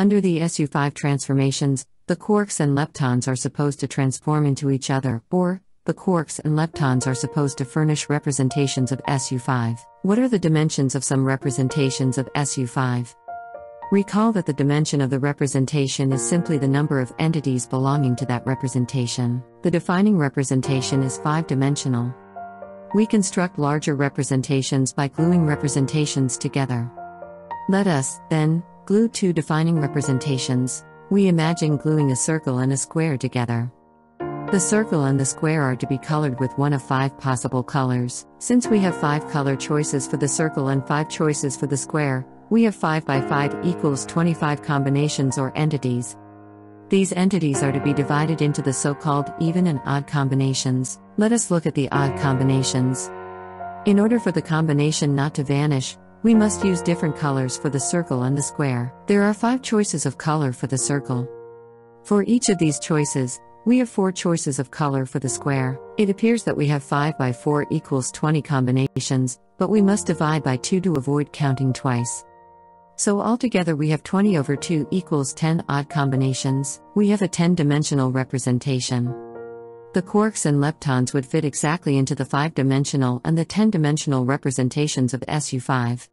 Under the SU5 transformations, the quarks and leptons are supposed to transform into each other, or, the quarks and leptons are supposed to furnish representations of SU5. What are the dimensions of some representations of SU5? Recall that the dimension of the representation is simply the number of entities belonging to that representation. The defining representation is five dimensional. We construct larger representations by gluing representations together. Let us, then, glue two defining representations. We imagine gluing a circle and a square together. The circle and the square are to be colored with one of five possible colors. Since we have five color choices for the circle and five choices for the square, we have 5 by 5 equals 25 combinations or entities. These entities are to be divided into the so called even and odd combinations. Let us look at the odd combinations. In order for the combination not to vanish, we must use different colors for the circle and the square. There are five choices of color for the circle. For each of these choices, we have four choices of color for the square. It appears that we have 5 by 4 equals 20 combinations, but we must divide by 2 to avoid counting twice. So altogether we have 20 over 2 equals 10 odd combinations. We have a 10 dimensional representation. The quarks and leptons would fit exactly into the 5 dimensional and the 10 dimensional representations of SU5.